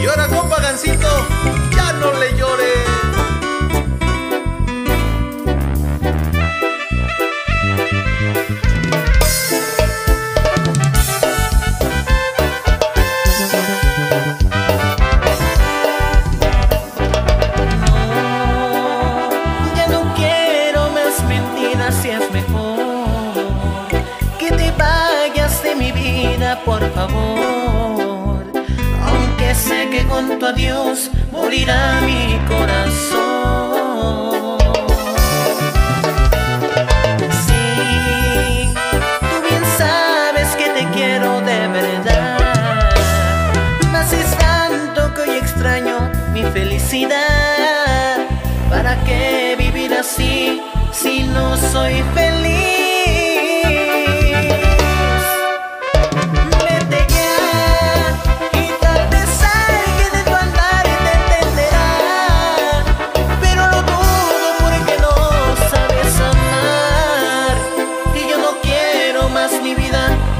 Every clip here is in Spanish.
Y ahora compa Gancito, ya no le llores. Ya tu adiós morirá mi corazón. Sí, tú bien sabes que te quiero de verdad. Mas es tanto que hoy extraño mi felicidad. ¿Para qué vivir así si no soy feliz?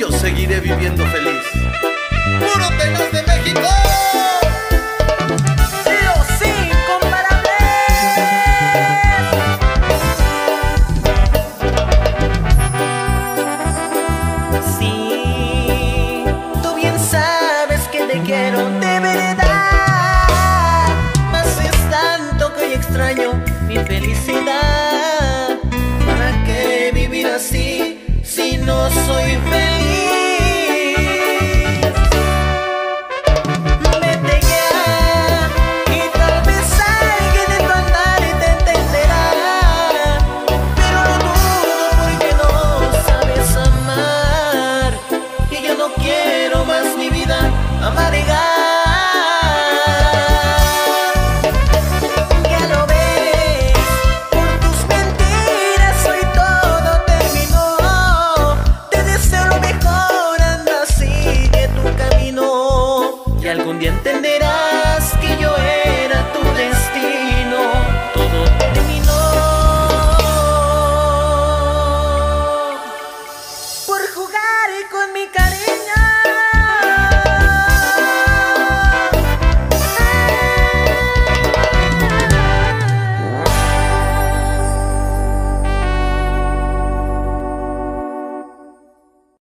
yo seguiré viviendo feliz. ¡Puro Tenas de México! Sí tú bien sabes que te quiero de verdad. Mas es tanto que extraño mi felicidad. ¿Para qué vivir así si no soy feliz?